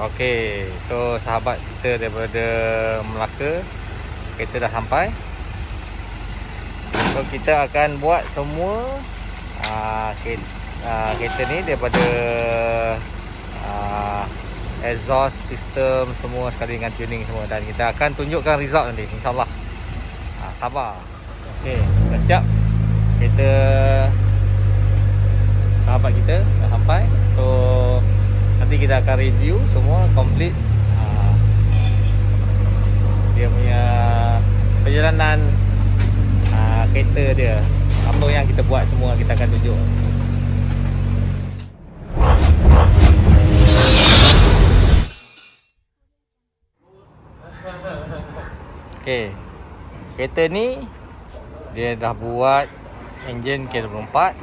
Okey, so sahabat kita daripada Melaka Kereta dah sampai. So kita akan buat semua uh, kereta, uh, kereta ni daripada uh, Exhaust system semua sekali dengan tuning semua. Dan kita akan tunjukkan result nanti InsyaAllah. Uh, Sabar. Okey, dah siap. Kereta Sahabat kita dah sampai. So nanti kita akan review semua complete. Uh, dia punya perjalanan uh, kereta dia. Apa yang kita buat semua kita akan tunjuk. Okay, kereta ni dia dah buat engine K24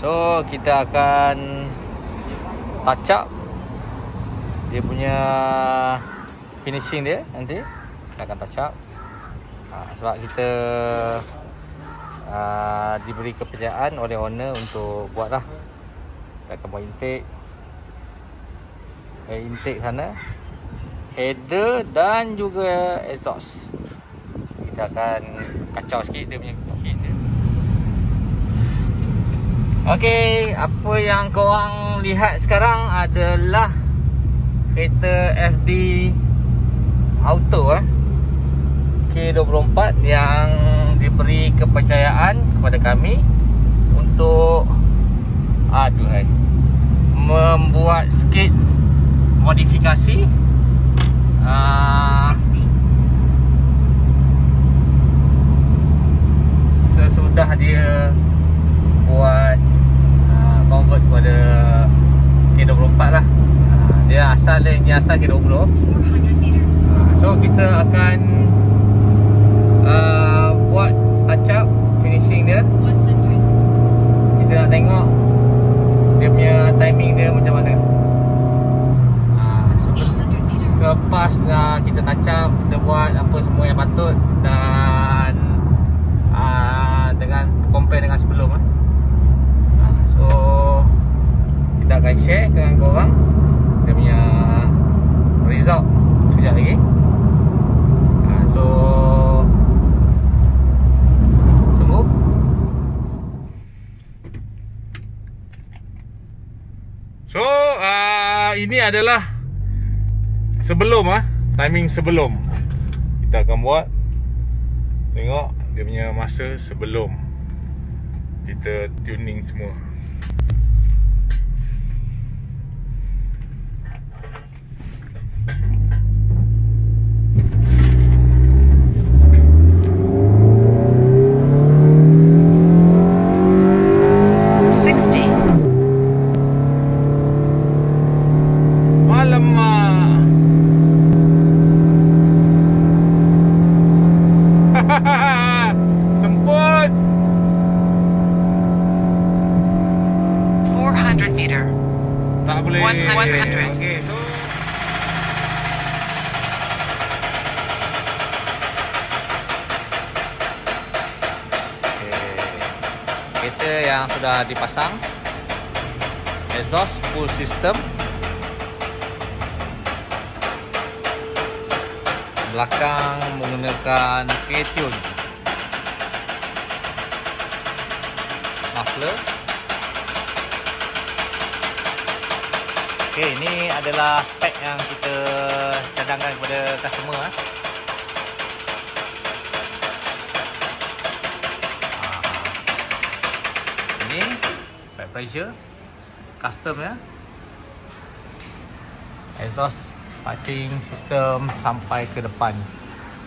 so kita akan touch up dia punya finishing dia nanti. Kita akan touch up ha, sebab kita uh, diberi kepercayaan oleh owner untuk buat lah kita akan buat intake. Eh, intake sana. Header dan juga exhaust. Kita akan kacau sikit dia punya dia Okey, apa yang korang lihat sekarang adalah kereta FD Auto eh. K24 yang diberi kepercayaan kepada kami untuk aduh hai membuat sikit modifikasi uh, sesudah dia convert kepada K24 lah. Uh, dia asal dia ni asal K20 uh, so kita akan uh, buat touch up finishing dia. Kita nak tengok dia punya timing dia macam mana. Selepas dah kita touch up kita buat apa semua yang patut dan uh, dengan compare dengan sebelum eh. So kita akan share dengan korang dia punya result sekejap lagi. Ha, so tunggu. So uh, ini adalah sebelum ah timing sebelum. Kita akan buat tengok dia punya masa sebelum kita tuning semua meter. Tak boleh 100. Okey so Okey. Kereta yang sudah dipasang Exhaust full system Belakang menggunakan K-Tune Muffler Okey, ini adalah spek yang kita cadangkan kepada customer ah. Ah. Ini back pressure custom ya. Exhaust piping system sampai ke depan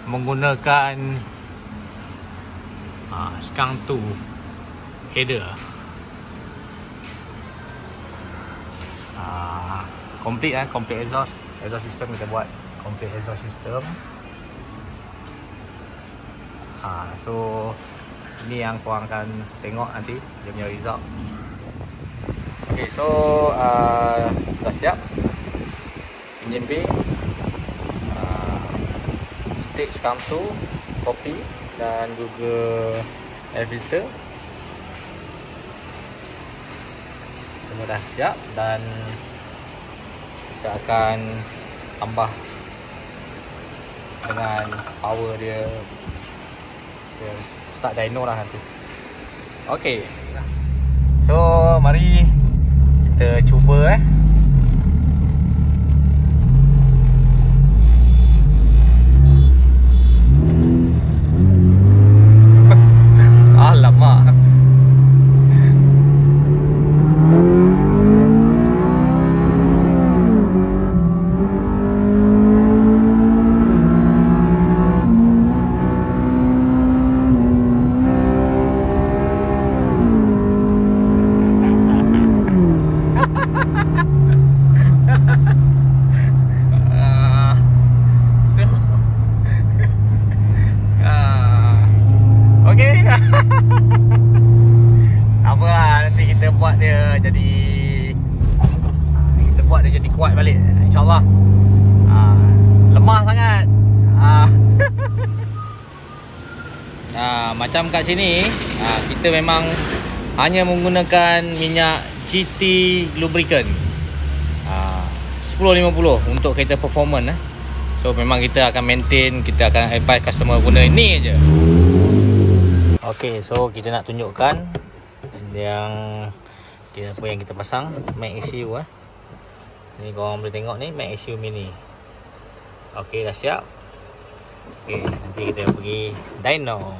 menggunakan ah skang tu header. Ah, complete eh, complete exhaust. Exhaust system kita buat complete exhaust system. Ha, so ini yang korang akan tengok nanti dia punya result. Okay, so uh, dah siap. Engine bay. Uh, take scam tu, kopi dan juga air filter. Dah siap dan kita akan tambah dengan power dia. Dia start dyno lah nanti. Ok so mari kita cuba eh macam kat sini ha, kita memang hanya menggunakan minyak GT lubricant ha, 1050 untuk kereta performance eh. so memang kita akan maintain kita akan advise customer guna ini aja. Ok so kita nak tunjukkan yang kita apa yang kita pasang. Mac ECU eh. ni korang boleh tengok ni Mac ECU mini. Ok dah siap. Ok nanti kita pergi dyno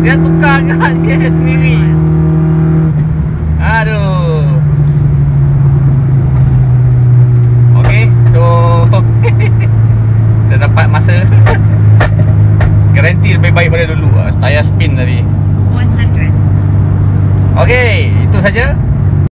Dia tukar kat dia sendiri. Aduh. Okay So Dah dapat masa. Garanti lebih baik pada dulu. Ah, Tayar spin tadi. 100 Okay Itu saja.